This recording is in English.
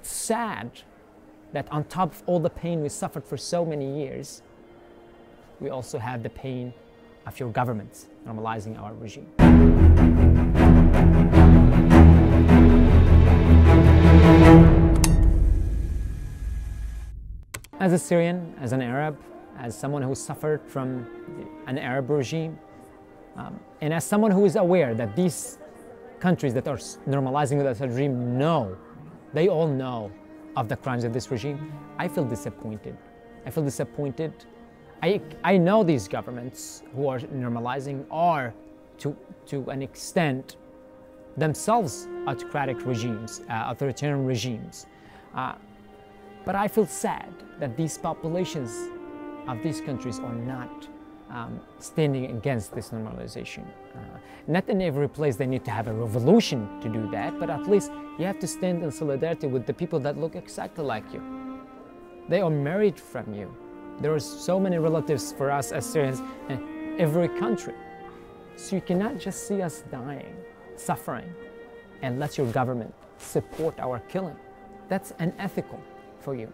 it's sad that on top of all the pain we suffered for so many years, we also have the pain of your governments normalizing our regime. As a Syrian, as an Arab, as someone who suffered from an Arab regime, um, and as someone who is aware that these countries that are normalizing this regime know, they all know of the crimes of this regime, I feel disappointed. I feel disappointed. I, I know these governments who are normalizing are, to, to an extent, themselves autocratic regimes, uh, authoritarian regimes. Uh, but I feel sad that these populations of these countries are not um, standing against this normalization. Uh, not in every place they need to have a revolution to do that, but at least you have to stand in solidarity with the people that look exactly like you. They are married from you. There are so many relatives for us as Syrians in every country. So you cannot just see us dying, suffering, and let your government support our killing. That's unethical for you.